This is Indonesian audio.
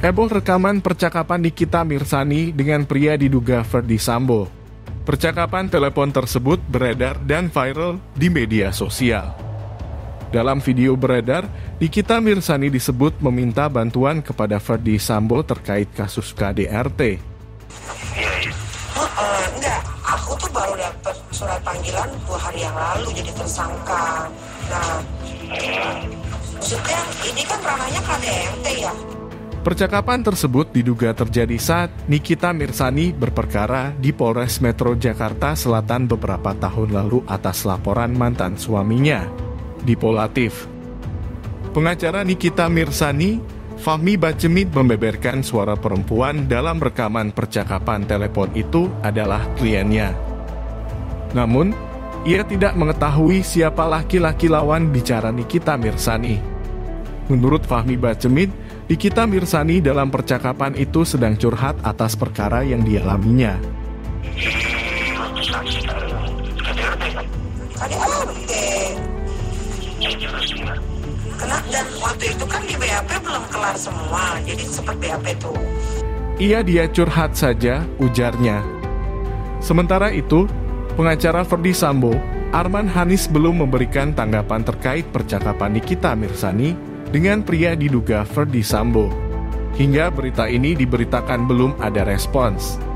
Heboh rekaman percakapan Nikita Mirsani dengan pria diduga Ferdi Sambo. Percakapan telepon tersebut beredar dan viral di media sosial. Dalam video beredar, Nikita Mirsani disebut meminta bantuan kepada Ferdi Sambo terkait kasus KDRT. Uh, enggak, aku tuh baru dapat surat panggilan dua hari yang lalu jadi tersangka. Nah, maksudnya ini kan ranahnya KDRT ya. Percakapan tersebut diduga terjadi saat Nikita Mirsani berperkara di Polres Metro Jakarta Selatan beberapa tahun lalu atas laporan mantan suaminya, Dipolatif. Pengacara Nikita Mirsani, Fahmi Bacemit membeberkan suara perempuan dalam rekaman percakapan telepon itu adalah kliennya. Namun, ia tidak mengetahui siapa laki-laki lawan bicara Nikita Mirsani. Menurut Fahmi Bacemit, Nikita Mirsani dalam percakapan itu sedang curhat atas perkara yang dialaminya. Kena dan waktu itu kan di BAP belum kelar semua, jadi sempat BAP tuh. Ia dia curhat saja, ujarnya. Sementara itu, pengacara Ferdi Sambo, Arman Hanis belum memberikan tanggapan terkait percakapan Nikita Mirsani dengan pria diduga Ferdi Sambo. Hingga berita ini diberitakan belum ada respons.